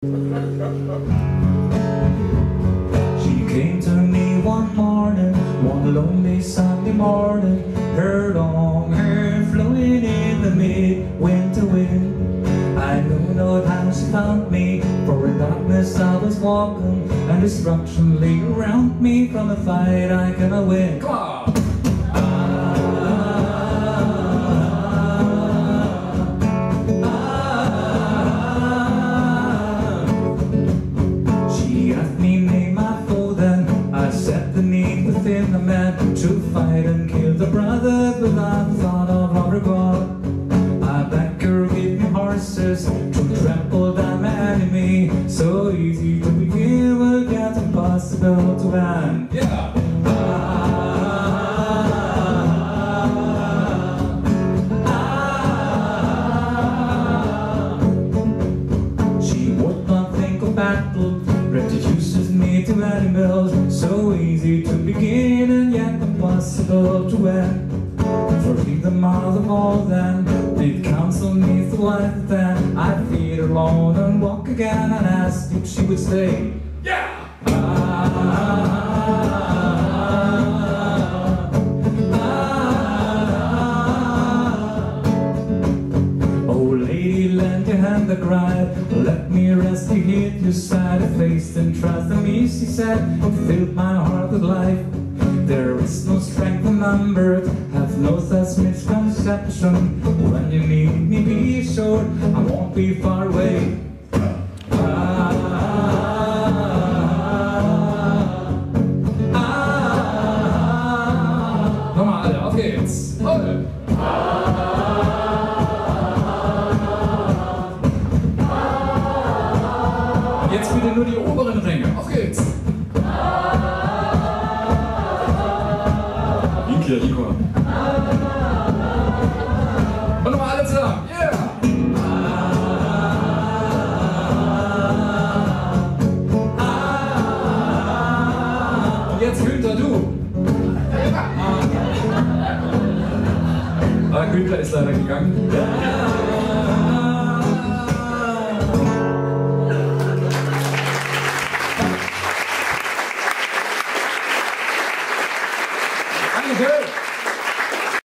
She came to me one morning, one lonely Sunday morning, her long hair flowing in the midwinter wind. I know not how she found me, for in darkness I was walking, and destruction lay around me from a fight I cannot win. Come on. The need within a man To fight and kill the brothers without thought of regard I beg her give me horses To trample down my enemy So easy to begin but yet impossible to end Yeah. She would not think of battle, to so easy to begin and yet impossible to end. For me, the mother of all then, did counsel me to life then, I'd feed alone and walk again and ask if she would stay. Yeah. Oh lend your hand a gripe Let me rest here at your side I faced and trust in me, she said It filled my heart with life There is no strength in numbers Have no such misconception When you need me, be sure I won't be far away Ah, ah, ah. Nochmal. Alle. Und zeigst bitte nur die oberen Ränge. Auf geht's! Winkler, Igor. Und nochmal alle zusammen. Yeah! Und jetzt Günther, du. Ah, Günther ist leider gegangen. Thank you, sir.